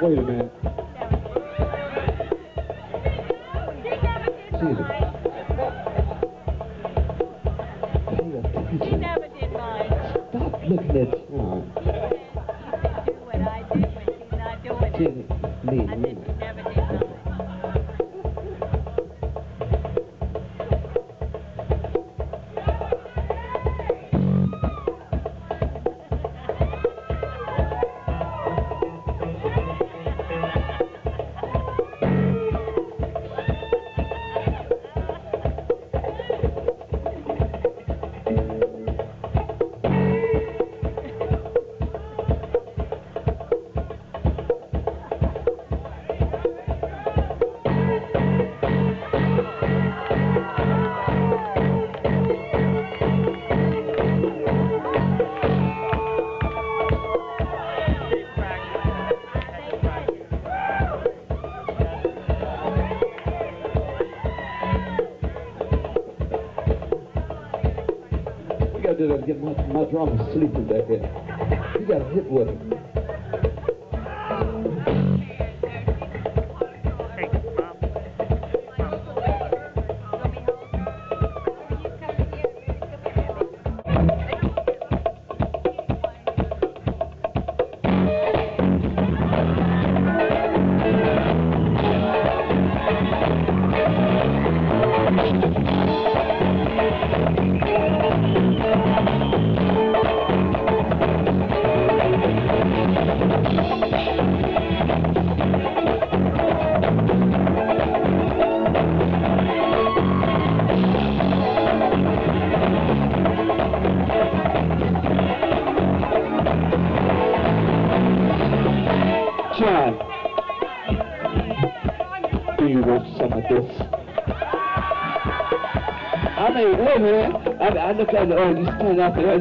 Wait a minute. Caesar. Pay He attention. never did mine. Stop looking at John. He said That to get my, my drummer sleeping back there. You gotta hit with him. John, do you want some of this? I mean, wait minute. I, I look at the you stand out there.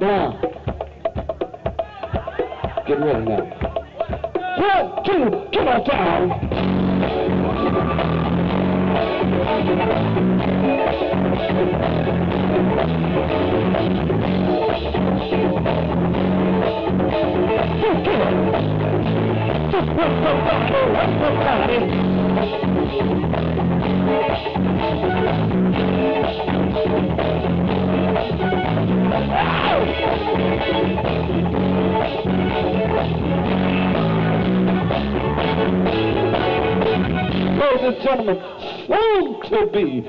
Now, get ready now. One, two, come on down. Ladies and gentlemen, soon to be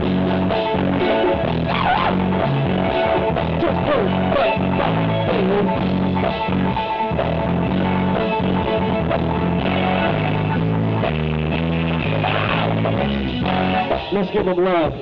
Let's give them love.